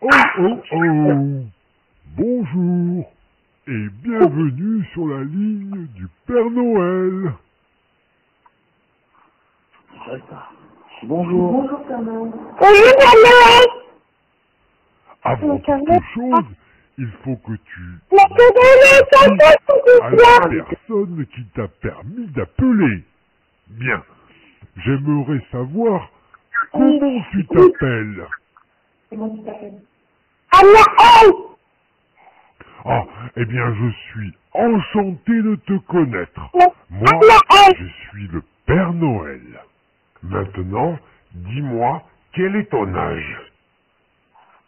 Oh oh oh Bonjour et bienvenue sur la ligne du Père Noël. Bonjour. Bonjour Père Noël. Bonjour, Père Noël. Avant toute chose, il faut que tu chose, à la personne qui t'a permis d'appeler. Bien. J'aimerais savoir comment tu t'appelles. C'est moi qui t'appelle. À Noël. Ah, eh bien, je suis enchanté de te connaître. Moi, je suis le Père Noël. Maintenant, dis-moi, quel est ton âge?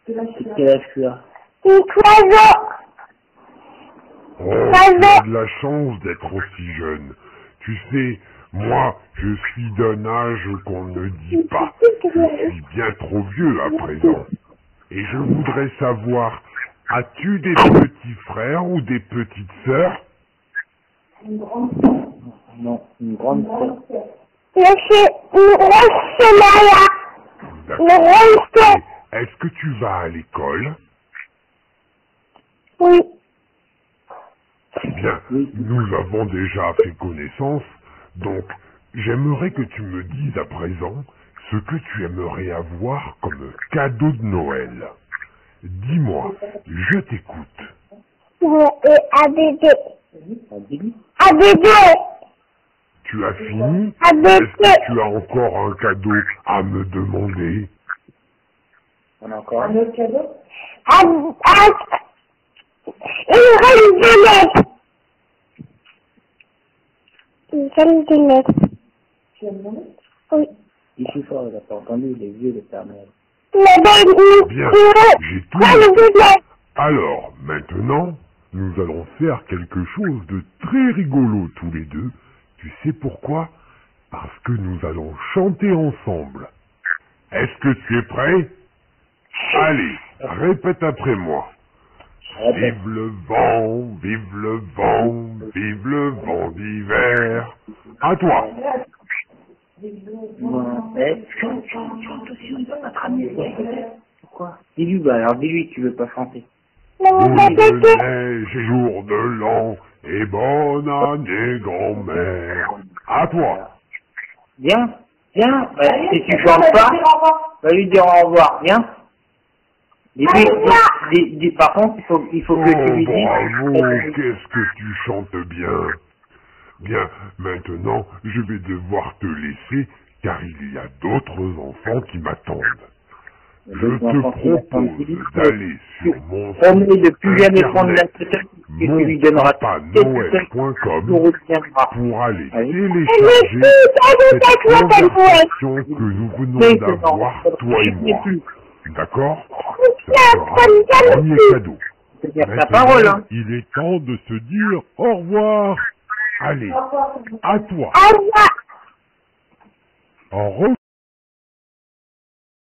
Quel âge tu as? Oh, tu as de la chance d'être aussi jeune. Tu sais, moi, je suis d'un âge qu'on ne dit pas. Je suis bien trop vieux à présent. Et je voudrais savoir, as-tu des petits frères ou des petites sœurs? Une grande sœur. Non, une grande sœur. grande sœur. Monsieur, une grosse Maya. Une sœur. Est-ce que tu vas à l'école? Oui. Bien, nous avons déjà fait connaissance, donc j'aimerais que tu me dises à présent ce que tu aimerais avoir comme cadeau de Noël. Dis-moi, je t'écoute. Et à bébé. Un bébé. Tu as fini? Est-ce que tu as encore un cadeau à me demander? On a encore Un un autre cadeau? Une grande lunette. Une as demandé Oui. Il plus fort, il a pas entendu, il est vieux, le Père Noël. Mais ben, une, Bien, une, j'ai tout lunette. Alors, maintenant, nous allons faire quelque chose de très rigolo tous les deux. Tu sais pourquoi? Parce que nous allons chanter ensemble. Est-ce que tu es prêt? Allez, répète après moi. Vive le vent, vive le vent, vive le vent d'hiver. À toi. Pourquoi? Dis-lui, bah alors dis-lui que tu veux pas chanter. Neige jour de l'an, et bonne année grand-mère. À toi. Viens, viens, bah, si tu chantes pas, va lui dire au revoir, viens. Dis-lui, Au revoir. dis- dis- par contre, il faut, il faut Oh, que tu lui bravo, dises. qu'est-ce que tu chantes bien. Bien, maintenant, je vais devoir te laisser, car il y a d'autres enfants qui m'attendent. Je te propose d'aller sur mon Promets de plus internet, monpapanoël.com pour aller télécharger cette conversation que nous venons d'avoir, toi et moi. D'accord le premier cadeau. Maintenant, hein. Il est temps de se dire au revoir. Allez, à toi. Au revoir. Au revoir.